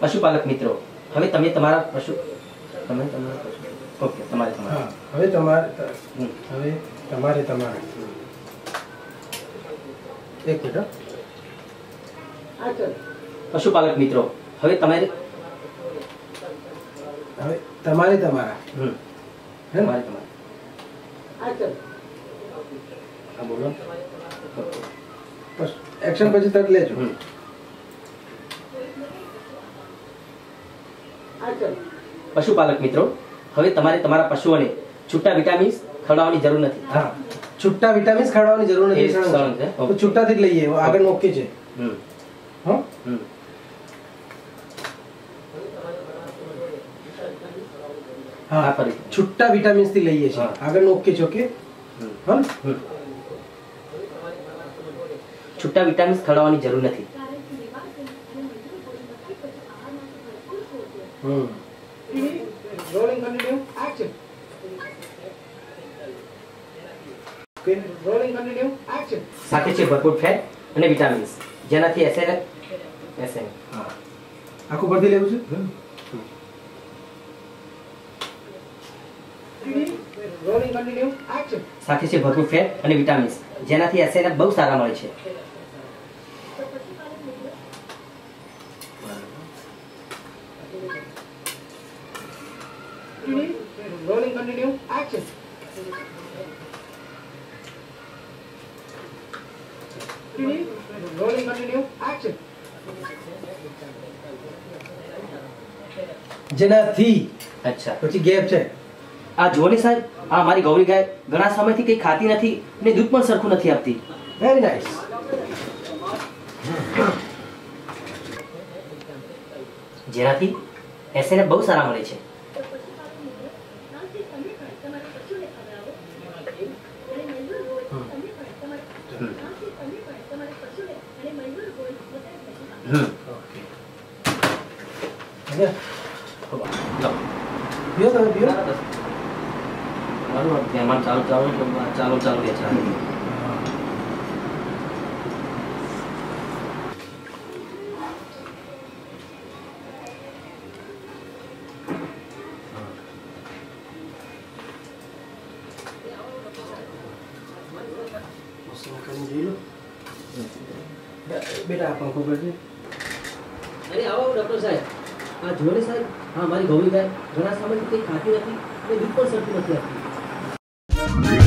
પશુપાલક મિત્રો હવે તમે તમારા પશુ તમે તમારા પશુ ઓકે તમારે તમારા. હવે તમારે હવે તમારે તમારા. એક મિનિટ પશુપાલક મિત્રો હવે તમારે હવે તમારે તમારા. હમ. તમારે તમારે. હા બોલો બસ એક્શન પછી તરત લેજો પશુપાલક મિત્રો હવે તમારે તમારા પશુઓને છૂટા વિટામિન્સ ખવડાવવાની જરૂર નથી હા છૂટા વિટામિન્સ ખવડાવવાની જરૂર નથી એ સળંગ સળંગ છે. છે. તો જ લઈએ આગળ ઓકે છે હમ. હમ. હા હા, ફરીથી. છુટ્ટા વિટામિન્સથી લઈએ છીએ. આગળ ઓકે છે ઓકે ને? છૂટા વિટામિન્સ ખવડાવવાની જરૂર નથી. Rolling continue action rolling continue action સાથે છે ભરપૂર ફેટ અને વિટામિન્સ. જેનાથી એસએન એસએન આખું બધી લેવું છે? રોલિંગ કન્ટિન્યુ એક્શન સાથે છે ભરપૂર ફેટ અને વિટામિન્સ જેનાથી એસએન બહુ સારા મળે છે. Rolling continue action rolling continue action જેનાથી અચ્છા. પછી ગેપ છે. આ જુઓ સાહેબ, આ મારી ગૌરી ગાય ઘણા સમયથી કંઈ ખાતી નથી ને દૂધ પણ સરખું નથી આપતી. વેરી નાઇસ જેનાથી એસએન બહુ સારા મળે છે. હમ. ઓકે લો. પીઓ તમે મહેમાન ચાલુ ચાલુ ચાલુ ચાલુ રહે છે બેટા પંખો કરજે અરે આવો ડોક્ટર સાહેબ. આ જુઓ સાહેબ હા મારી ગૌરી ગાય ઘણા સમયથી કંઈ ખાતી નથી અને દૂધ પણ સરખું નથી આપતી. Yeah.